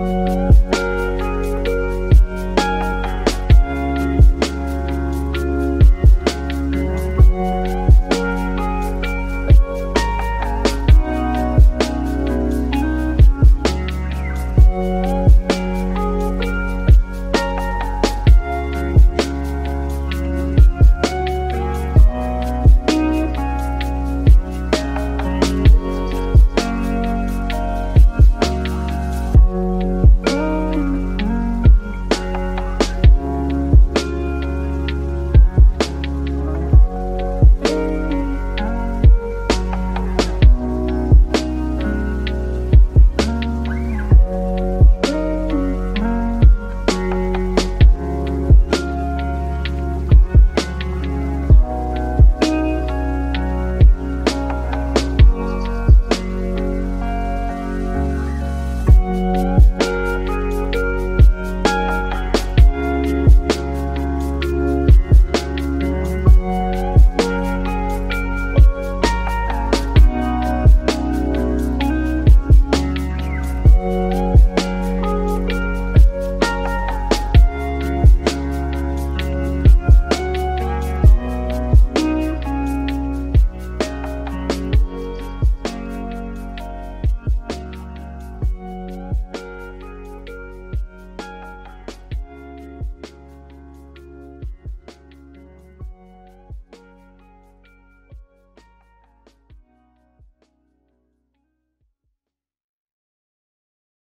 Bye.